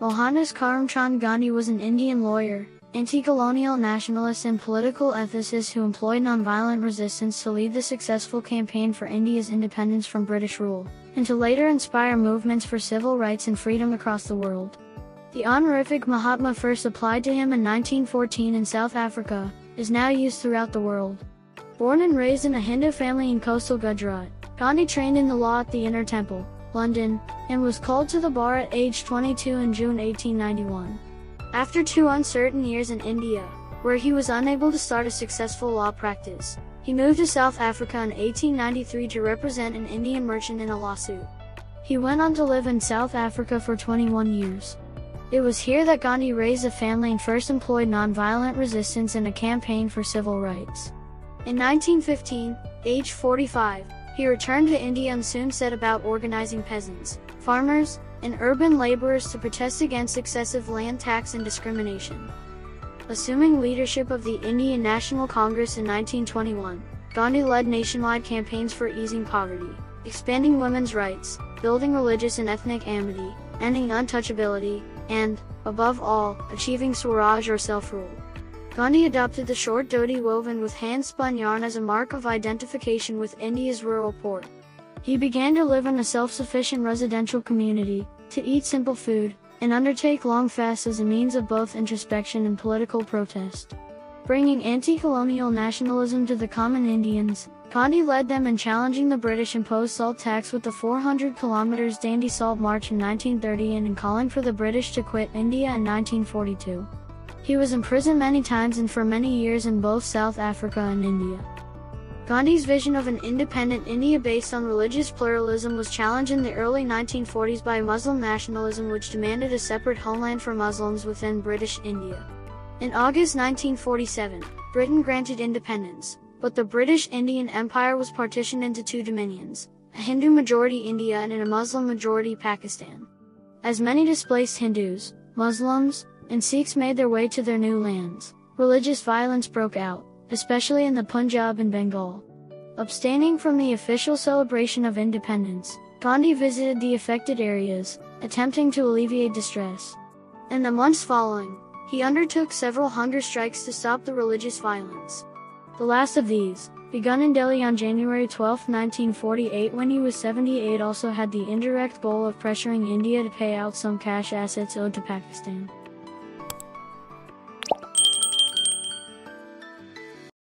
Mohandas Karamchand Gandhi was an Indian lawyer, anti-colonial nationalist and political ethicist who employed nonviolent resistance to lead the successful campaign for India's independence from British rule, and to later inspire movements for civil rights and freedom across the world. The honorific Mahatma first applied to him in 1914 in South Africa, is now used throughout the world. Born and raised in a Hindu family in coastal Gujarat, Gandhi trained in the law at the Inner Temple, London, and was called to the bar at age 22 in June 1891. After two uncertain years in India, where he was unable to start a successful law practice, he moved to South Africa in 1893 to represent an Indian merchant in a lawsuit. He went on to live in South Africa for 21 years. It was here that Gandhi raised a family and first employed nonviolent resistance in a campaign for civil rights. In 1915, age 45, he returned to India and soon set about organizing peasants, farmers, and urban laborers to protest against excessive land tax and discrimination. Assuming leadership of the Indian National Congress in 1921, Gandhi led nationwide campaigns for easing poverty, expanding women's rights, building religious and ethnic amity, ending untouchability, and, above all, achieving Swaraj or self-rule. Gandhi adopted the short dhoti woven with hand-spun yarn as a mark of identification with India's rural poor. He began to live in a self-sufficient residential community, to eat simple food, and undertake long fasts as a means of both introspection and political protest. Bringing anti-colonial nationalism to the common Indians, Gandhi led them in challenging the British imposed salt tax with the 400 kilometers Dandi Salt March in 1930 and in calling for the British to quit India in 1942. He was imprisoned many times and for many years in both South Africa and India. Gandhi's vision of an independent India based on religious pluralism was challenged in the early 1940s by Muslim nationalism which demanded a separate homeland for Muslims within British India. In August 1947, Britain granted independence, but the British Indian Empire was partitioned into two dominions, a Hindu-majority India and a Muslim-majority Pakistan. As many displaced Hindus, Muslims, and Sikhs made their way to their new lands, religious violence broke out, especially in the Punjab and Bengal. Abstaining from the official celebration of independence, Gandhi visited the affected areas, attempting to alleviate distress. In the months following, he undertook several hunger strikes to stop the religious violence. The last of these, begun in Delhi on January 12, 1948 when he was 78 also had the indirect goal of pressuring India to pay out some cash assets owed to Pakistan.